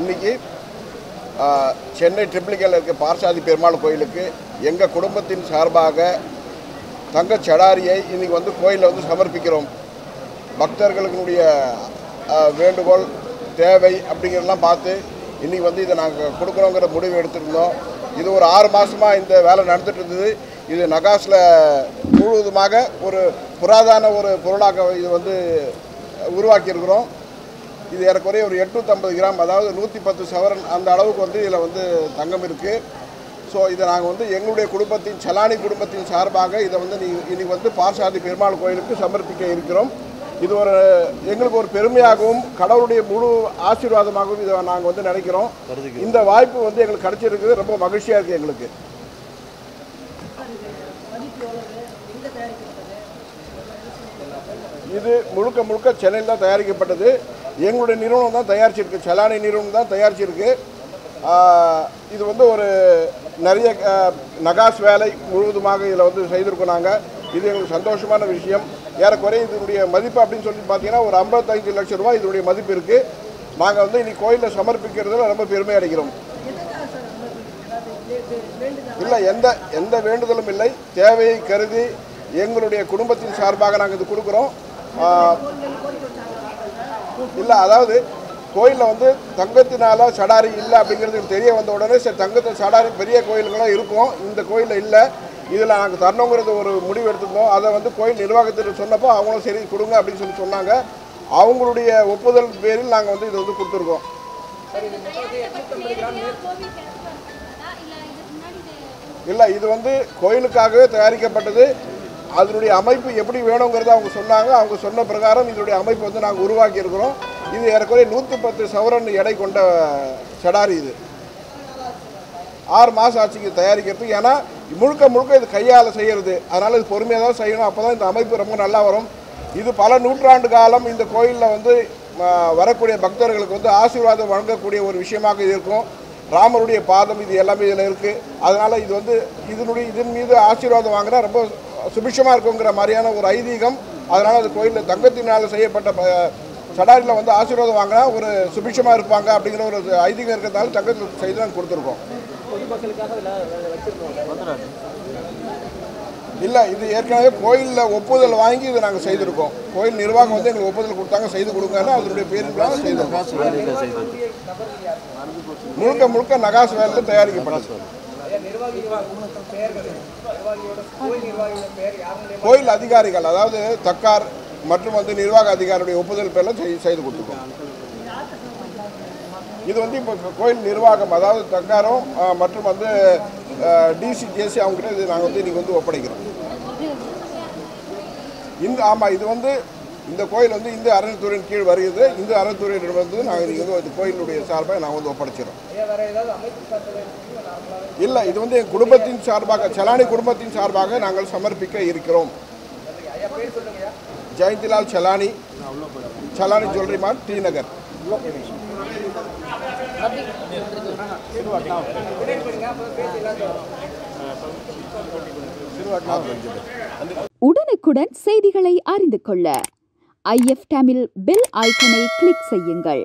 இன்னைக்கு சென்னை ட்ரிப்ளிகேல இருக்க பார்சாதி பெருமாள் கோயிலுக்கு எங்கள் குடும்பத்தின் சார்பாக தங்கச் சடாரியை இன்றைக்கி வந்து கோயிலில் வந்து சமர்ப்பிக்கிறோம். பக்தர்களுடைய வேண்டுகோள் தேவை அப்படிங்கிறதெல்லாம் பார்த்து இன்றைக்கி வந்து இதை நாங்கள் கொடுக்குறோங்கிற முடிவு எடுத்திருந்தோம். இது ஒரு ஆறு மாதமாக இந்த வேலை நடந்துட்டு இருந்தது. இது நகாஸில் முழுவதுமாக ஒரு புராதான ஒரு பொருளாக இது வந்து உருவாக்கியிருக்கிறோம். இது ஏறக்குறைய ஒரு எட்நூற்றம்பது கிராம் அதாவது நூற்றி பத்து சவரன் அந்த அளவுக்கு வந்து இதில் வந்து தங்கம் இருக்குது ஸோ இதை நாங்கள் வந்து எங்களுடைய குடும்பத்தின் சலானி குடும்பத்தின் சார்பாக இதை வந்து நீ இன்னைக்கு வந்து பார்சாதி பெருமாள் கோயிலுக்கு சமர்ப்பிக்க இருக்கிறோம். இது ஒரு எங்களுக்கு ஒரு பெருமையாகவும் கடவுளுடைய முழு ஆசீர்வாதமாகவும் இதை நாங்கள் வந்து நினைக்கிறோம். இந்த வாய்ப்பு வந்து எங்களுக்கு கிடைச்சிருக்குது. ரொம்ப மகிழ்ச்சியாக இருக்குது எங்களுக்கு. இது முழுக்க முழுக்க சென்னையில் தான் தயாரிக்கப்பட்டது. எங்களுடைய நிறுவனம் தான் தயாரிச்சிருக்கு. செலானி நிறுவனம் தான் தயாரிச்சிருக்கு. இது வந்து ஒரு நிறைய நகாஸ் வேலை முழுவதுமாக இதில் வந்து செய்திருக்கோம் நாங்கள் இது எங்களுக்கு சந்தோஷமான விஷயம். ஏறக்குறைய இதனுடைய மதிப்பு அப்படின்னு சொல்லி பார்த்தீங்கன்னா ஒரு ஐம்பத்தஞ்சு லட்சம் ரூபாய் இதனுடைய மதிப்பு இருக்குது நாங்கள் வந்து இன்னைக்கு கோயிலில் சமர்ப்பிக்கிறதுல ரொம்ப பெருமை அடைகிறோம். இல்லை எந்த எந்த வேண்டுதலும் இல்லை. தேவையை கருதி எங்களுடைய குடும்பத்தின் சார்பாக நாங்கள் இது கொடுக்குறோம். இல்லை அதாவது கோயிலில் வந்து தங்கத்தினால சடாரி இல்லை அப்படிங்கிறது தெரிய வந்த உடனே சரி தங்கத்தில் சடாரி பெரிய கோயில்களும் இருக்கும் இந்த கோயிலில் இல்லை இதில் நாங்கள் தரணுங்கிறது ஒரு முடிவு எடுத்திருந்தோம் அதை வந்து கோயில் நிர்வாகத்தில் சொன்னப்போ அவங்களும் சரி கொடுங்க அப்படின்னு சொல்லி சொன்னாங்க. அவங்களுடைய ஒப்புதல் பேரில் நாங்கள் வந்து இதை வந்து கொடுத்துருக்கோம். இல்லை இது வந்து கோயிலுக்காகவே தயாரிக்கப்பட்டது. அதனுடைய அமைப்பு எப்படி வேணுங்கிறத அவங்க சொன்னாங்க. அவங்க சொன்ன பிரகாரம் இதனுடைய அமைப்பு வந்து நாங்கள் உருவாக்கியிருக்கிறோம். இது ஏறக்குறைய நூற்றி பத்து சவரன் எடை கொண்ட செடாரி இது. ஆறு மாதம் ஆச்சுக்கு தயாரிக்கிறதுக்கு. ஏன்னா முழுக்க முழுக்க இது கையால் செய்கிறது அதனால் இது பொறுமையாக தான் செய்யணும். அப்போ தான் இந்த அமைப்பு ரொம்ப நல்லா வரும். இது பல நூற்றாண்டு காலம் இந்த கோயிலில் வந்து வரக்கூடிய பக்தர்களுக்கு வந்து ஆசீர்வாதம் வழங்கக்கூடிய ஒரு விஷயமாக இது இருக்கும். ராமருடைய பாதம் இது எல்லாமே இதில் இருக்குது அதனால் இது வந்து இதனுடைய இதன் மீது ஆசீர்வாதம் வாங்கினா ரொம்ப சுபிட்சமாக இருக்குங்கிற மாதிரியான ஒரு ஐதீகம் அதனால் அது கோயிலில் தங்கத்தினால் செய்யப்பட்ட ப- சடாரியில் வந்து ஆசீர்வாதம் வாங்கினா ஒரு சுபிட்சமாக இருப்பாங்க அப்படிங்கிற ஒரு ஐதீகம் இருக்கிறதால தங்கத்தில் செய்து நாங்கள் கொடுத்துருக்கோம். இல்லை இது ஏற்கனவே கோயிலில் ஒப்புதல் வாங்கி இதை நாங்கள் செய்திருக்கோம். கோயில் நிர்வாகம் வந்து எங்களுக்கு ஒப்புதல் கொடுத்தாங்க செய்து கொடுங்கன்னு அதனுடைய பேருக்காக செய்திருக்கோம். முழுக்க முழுக்க நகாஸ் வேலையில் தயாரிக்கப்பட்டது. கோயில் அதிகாரிகள் அதாவது தக்கார் மற்றும் வந்து நிர்வாக அதிகாரியுடைய ஒப்புதல் பேரில் செய்- செய்து கொடுத்துருக்கோம். இது வந்து இப்போ கோயில் நிர்வாகம் அதாவது தக்காரும் மற்றும் வந்து டிசி ஜேசி அவங்ககிட்ட இது நாங்கள் வந்து இன்றைக்கி வந்து ஒப்படைக்கிறோம். இந்த ஆமாம் இது வந்து இந்த கோயில் வந்து இந்து அறநிலைத்துறையின் கீழ் வருகிறது. இந்து அறநிலைத்துறையிடம் வந்து நாங்கள் இன்றைக்கி வந்து இந்த கோயிலுடைய சார்பாக நாங்கள் வந்து ஒப்படைச்சிடும் இல்லை இது வந்து என் குடும்பத்தின் சார்பாக செலானி குடும்பத்தின் சார்பாக நாங்கள் சமர்ப்பிக்க இருக்கிறோம். Jayantilal Selani Selani jewellery mart T Nagar. உடனுக்குடன் செய்திகளை அறிந்து கொள்ள ஐஎஃப் தமிழ் பெல் ஐக்கனை கிளிக் செய்யுங்கள்.